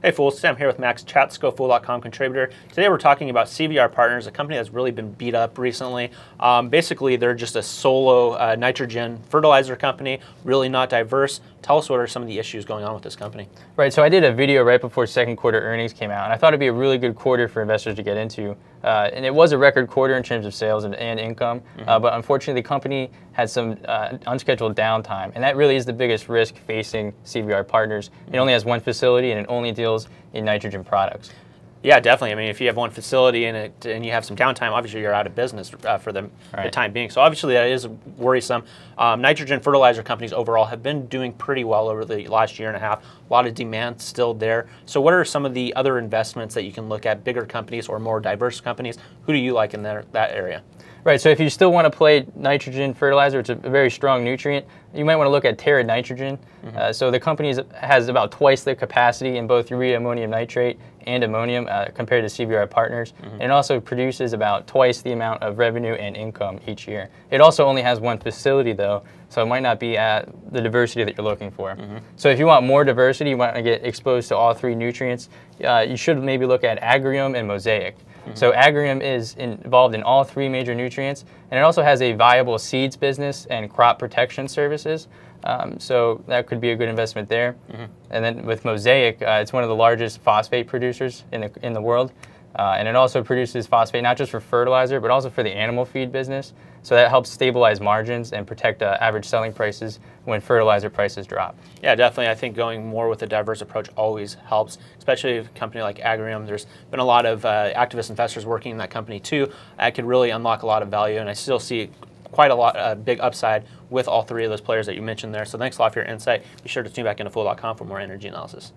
Hey Fools, Sam here with Max Chatsko Fool.com contributor. Today we're talking about CVR Partners, a company that's really been beat up recently. Um, basically, they're just a solo uh, nitrogen fertilizer company, really not diverse. Tell us what are some of the issues going on with this company. Right, so I did a video right before second quarter earnings came out, and I thought it'd be a really good quarter for investors to get into. Uh, and it was a record quarter in terms of sales and, and income, mm-hmm. uh, but unfortunately, the company had some uh, unscheduled downtime, and that really is the biggest risk facing CVR Partners. It only has one facility, and it only deals in nitrogen products. Yeah, definitely. I mean, if you have one facility and it and you have some downtime, obviously you're out of business uh, for the, right. the, time being. So obviously that is worrisome. Um, nitrogen fertilizer companies overall have been doing pretty well over the last year and a half. A lot of demand still there. So what are some of the other investments that you can look at, bigger companies or more diverse companies? Who do you like in there, that area? Right, so if you still want to play nitrogen fertilizer, it's a very strong nutrient, you might want to look at Terra Nitrogen. Mm-hmm. Uh, so the company has about twice the capacity in both urea ammonium nitrate and ammonium uh, compared to CVR Partners. Mm-hmm. And it also produces about twice the amount of revenue and income each year. It also only has one facility though, so it might not be at the diversity that you're looking for. Mm-hmm. So if you want more diversity, you want to get exposed to all three nutrients, uh, you should maybe look at Agrium and Mosaic. Mm-hmm. So Agrium is involved in all three major nutrients, and it also has a viable seeds business and crop protection services. Um, so that could be a good investment there. Mm-hmm. And then with Mosaic, uh, it's one of the largest phosphate producers in the in the world. Uh, and it also produces phosphate not just for fertilizer, but also for the animal feed business. So that helps stabilize margins and protect uh, average selling prices when fertilizer prices drop. Yeah, definitely. I think going more with a diverse approach always helps, especially a company like Agrium. There's been a lot of uh, activist investors working in that company too. That could really unlock a lot of value, and I still see quite a lot, a big upside with all three of those players that you mentioned there. So thanks a lot for your insight. Be sure to tune back into Fool.com for more energy analysis.